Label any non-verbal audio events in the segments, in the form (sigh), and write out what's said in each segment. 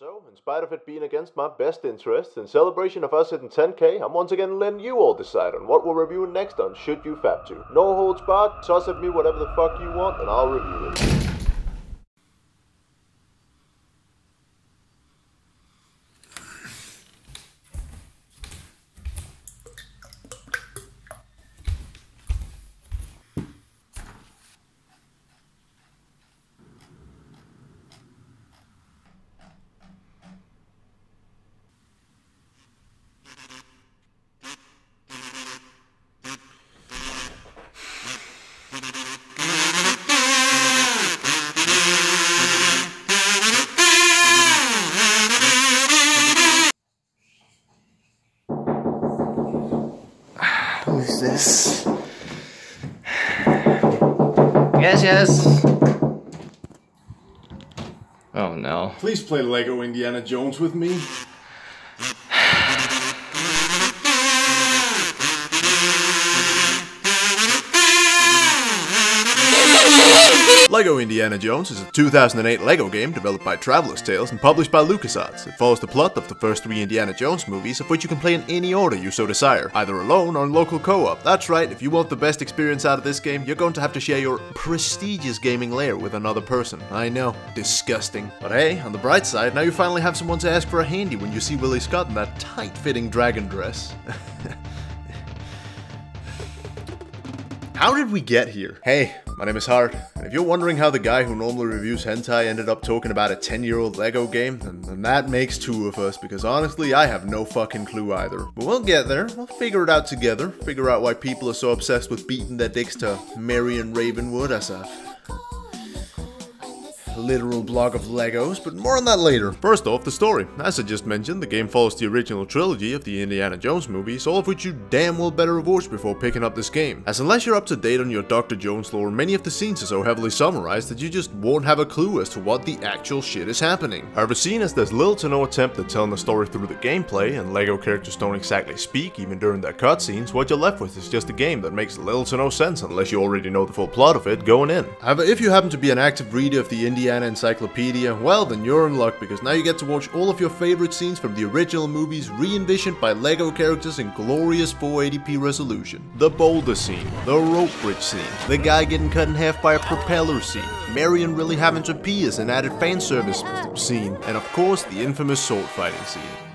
So, in spite of it being against my best interests, in celebration of us hitting 10k, I'm once again letting you all decide on what we're reviewing next on Should You Fap To. No holds barred, toss at me whatever the fuck you want, and I'll review it. Who's this? Yes, yes. Oh no. Please play Lego Indiana Jones with me. Lego Indiana Jones is a 2008 Lego game developed by Traveller's Tales and published by LucasArts. It follows the plot of the first three Indiana Jones movies, of which you can play in any order you so desire, either alone or in local co-op. That's right, if you want the best experience out of this game, you're going to have to share your prestigious gaming lair with another person. I know, disgusting. But hey, on the bright side, now you finally have someone to ask for a handy when you see Willie Scott in that tight-fitting dragon dress. (laughs) How did we get here? Hey, my name is Hart, and if you're wondering how the guy who normally reviews hentai ended up talking about a 10 year old Lego game, then, then that makes two of us, because honestly, I have no fucking clue either. But we'll get there, we'll figure it out together, figure out why people are so obsessed with beating their dicks to Marion Ravenwood as a literal block of Legos, but more on that later. First off, the story. As I just mentioned, the game follows the original trilogy of the Indiana Jones movies, all of which you damn well better have watched before picking up this game. As unless you're up to date on your Dr. Jones lore, many of the scenes are so heavily summarized that you just won't have a clue as to what the actual shit is happening. However, seeing as there's little to no attempt at telling the story through the gameplay, and Lego characters don't exactly speak even during their cutscenes, what you're left with is just a game that makes little to no sense unless you already know the full plot of it going in. However, if you happen to be an active reader of the Indiana Encyclopedia, well then you're in luck because now you get to watch all of your favorite scenes from the original movies re-envisioned by LEGO characters in glorious 480p resolution. The boulder scene, the rope bridge scene, the guy getting cut in half by a propeller scene, Marion really having to pee as an added fan service scene, and of course the infamous sword fighting scene.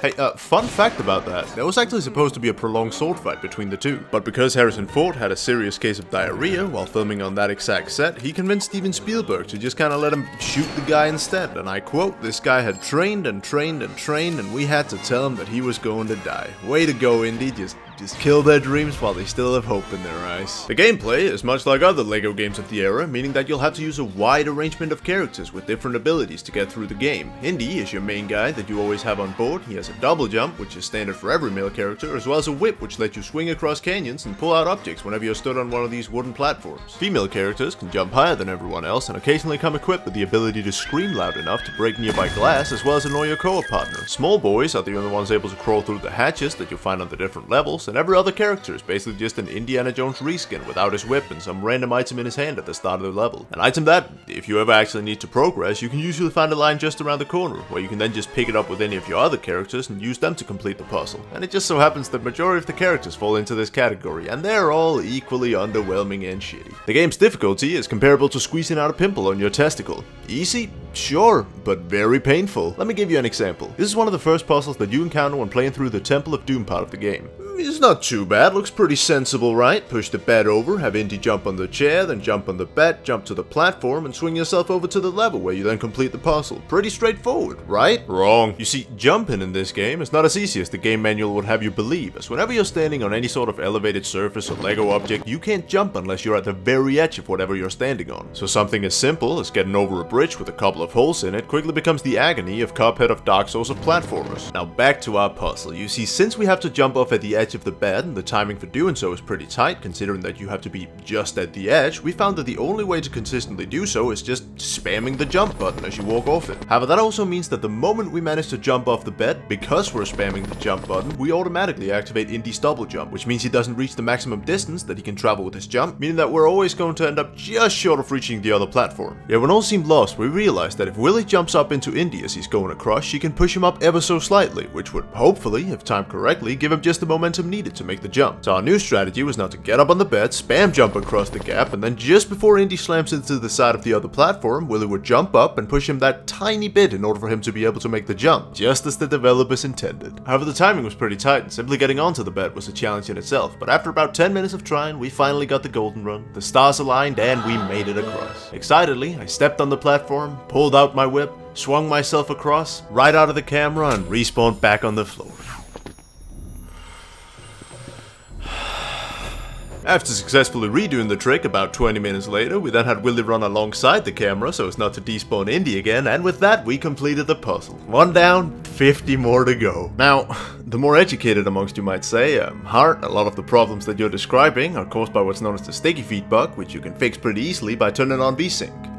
Hey, uh, fun fact about that, there was actually supposed to be a prolonged sword fight between the two, but because Harrison Ford had a serious case of diarrhea while filming on that exact set, he convinced Steven Spielberg to just kinda let him shoot the guy instead, and I quote, this guy had trained and trained and trained and we had to tell him that he was going to die. Way to go, Indy, just just kill their dreams while they still have hope in their eyes. The gameplay is much like other LEGO games of the era, meaning that you'll have to use a wide arrangement of characters with different abilities to get through the game. Indy is your main guy that you always have on board, he has a double jump, which is standard for every male character, as well as a whip which lets you swing across canyons and pull out objects whenever you're stood on one of these wooden platforms. Female characters can jump higher than everyone else and occasionally come equipped with the ability to scream loud enough to break nearby glass as well as annoy your co-op partner. Small boys are the only ones able to crawl through the hatches that you'll find on the different levels, and every other character is basically just an Indiana Jones reskin without his whip and some random item in his hand at the start of the level. An item that, if you ever actually need to progress, you can usually find a line just around the corner, where you can then just pick it up with any of your other characters and use them to complete the puzzle. And it just so happens that majority of the characters fall into this category, and they're all equally underwhelming and shitty. The game's difficulty is comparable to squeezing out a pimple on your testicle. Easy? Sure, but very painful. Let me give you an example. This is one of the first puzzles that you encounter when playing through the Temple of Doom part of the game. It's not too bad, looks pretty sensible, right? Push the bed over, have Indy jump on the chair, then jump on the bed, jump to the platform, and swing yourself over to the level where you then complete the puzzle. Pretty straightforward, right? Wrong. You see, jumping in this game is not as easy as the game manual would have you believe, as whenever you're standing on any sort of elevated surface or Lego object, you can't jump unless you're at the very edge of whatever you're standing on. So something as simple as getting over a bridge with a couple of holes in it quickly becomes the agony of Cuphead of Dark Souls of platformers. Now back to our puzzle. You see, since we have to jump off at the edge of the bed, and the timing for doing so is pretty tight, considering that you have to be just at the edge, we found that the only way to consistently do so is just spamming the jump button as you walk off it. However, that also means that the moment we manage to jump off the bed, because we're spamming the jump button, we automatically activate Indy's double jump, which means he doesn't reach the maximum distance that he can travel with his jump, meaning that we're always going to end up just short of reaching the other platform. Yet when all seemed lost, we realized that if Willie jumps up into Indy as he's going across, she can push him up ever so slightly, which would hopefully, if timed correctly, give him just the momentum needed to make the jump. So our new strategy was now to get up on the bed, spam jump across the gap, and then just before Indy slams into the side of the other platform, Willie would jump up and push him that tiny bit in order for him to be able to make the jump, just as the developers intended. However, the timing was pretty tight, and simply getting onto the bed was a challenge in itself, but after about 10 minutes of trying, we finally got the golden run, the stars aligned, and we made it across. Excitedly, I stepped on the platform, pulled out my whip, swung myself across, right out of the camera, and respawned back on the floor. After successfully redoing the trick about 20 minutes later, we then had Willie run alongside the camera so as not to despawn Indy again, and with that we completed the puzzle. One down, 50 more to go. Now, the more educated amongst you might say, um, Hart, a lot of the problems that you're describing are caused by what's known as the sticky feet bug, which you can fix pretty easily by turning on VSync.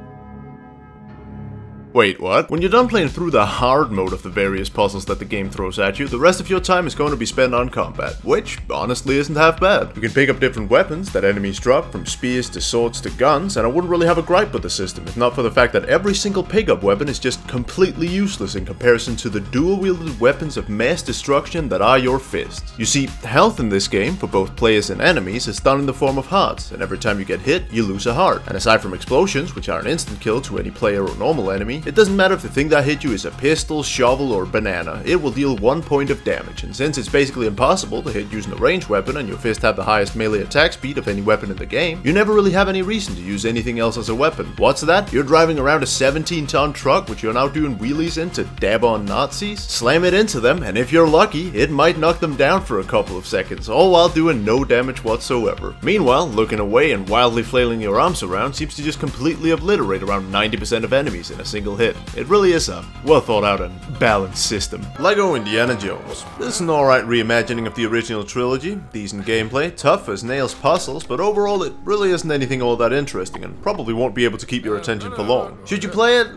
Wait, what? When you're done playing through the hard mode of the various puzzles that the game throws at you, the rest of your time is going to be spent on combat, which honestly isn't half bad. You can pick up different weapons that enemies drop, from spears to swords to guns, and I wouldn't really have a gripe with the system, if not for the fact that every single pickup weapon is just completely useless in comparison to the dual-wielded weapons of mass destruction that are your fists. You see, health in this game, for both players and enemies, is done in the form of hearts, and every time you get hit, you lose a heart. And aside from explosions, which are an instant kill to any player or normal enemy, it doesn't matter if the thing that hit you is a pistol, shovel, or banana, it will deal one point of damage, and since it's basically impossible to hit using a ranged weapon and your fist have the highest melee attack speed of any weapon in the game, you never really have any reason to use anything else as a weapon. What's that? You're driving around a 17 ton truck which you're now doing wheelies in to dab on Nazis? Slam it into them, and if you're lucky, it might knock them down for a couple of seconds, all while doing no damage whatsoever. Meanwhile, looking away and wildly flailing your arms around seems to just completely obliterate around 90% of enemies in a single hit. It really is a well thought out and balanced system. LEGO Indiana Jones. This is an alright reimagining of the original trilogy, decent gameplay, tough as nails puzzles, but overall it really isn't anything all that interesting and probably won't be able to keep your attention for long. Should you play it?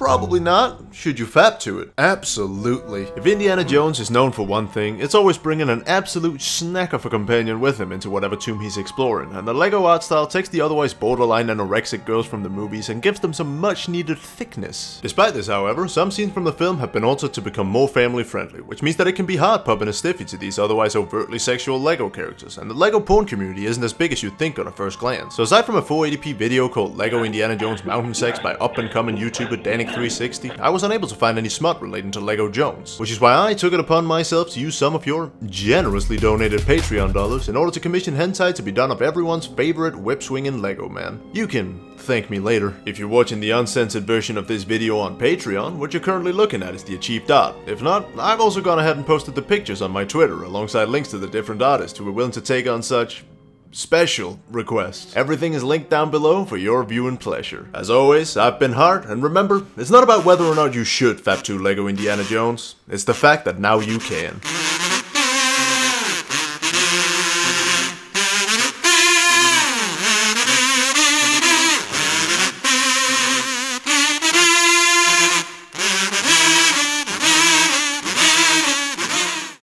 Probably not. Should you fap to it? Absolutely. If Indiana Jones is known for one thing, it's always bringing an absolute snack of a companion with him into whatever tomb he's exploring, and the LEGO art style takes the otherwise borderline anorexic girls from the movies and gives them some much needed thickness. Despite this, however, some scenes from the film have been altered to become more family friendly, which means that it can be hard pubbing a stiffy to these otherwise overtly sexual LEGO characters, and the LEGO porn community isn't as big as you'd think on a first glance. So aside from a 480p video called LEGO Indiana Jones Mountain Sex by up and coming YouTuber Danik360, I was unable to find any smut relating to LEGO Jones, which is why I took it upon myself to use some of your generously donated Patreon dollars in order to commission hentai to be done of everyone's favorite whip-swinging LEGO man. You can thank me later. If you're watching the uncensored version of this video on Patreon, what you're currently looking at is the achieved art. If not, I've also gone ahead and posted the pictures on my Twitter alongside links to the different artists who are willing to take on such special requests. Everything is linked down below for your viewing pleasure. As always, I've been Hart, and remember, it's not about whether or not you should fap to LEGO Indiana Jones, it's the fact that now you can.